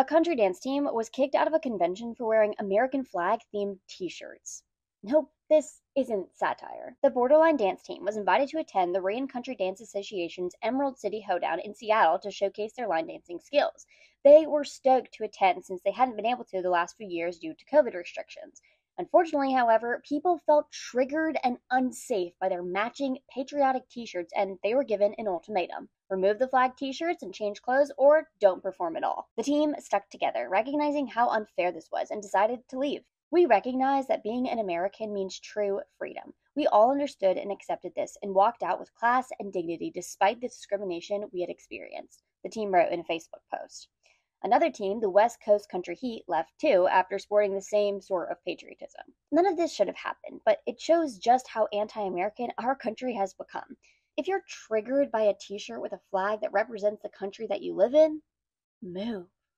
A country dance team was kicked out of a convention for wearing American flag themed t shirts. Nope, this isn't satire. The Borderline dance team was invited to attend the Rain Country Dance Association's Emerald City Hoedown in Seattle to showcase their line dancing skills. They were stoked to attend since they hadn't been able to the last few years due to COVID restrictions. Unfortunately, however, people felt triggered and unsafe by their matching patriotic t shirts and they were given an ultimatum remove the flag t shirts and change clothes, or don't perform at all. The team stuck together, recognizing how unfair this was, and decided to leave. We recognize that being an American means true freedom. We all understood and accepted this and walked out with class and dignity despite the discrimination we had experienced, the team wrote in a Facebook post. Another team, the West Coast Country Heat, left too after sporting the same sort of patriotism. None of this should have happened, but it shows just how anti American our country has become. If you're triggered by a t shirt with a flag that represents the country that you live in, move.